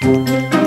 Música